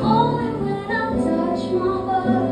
Only when I touch my body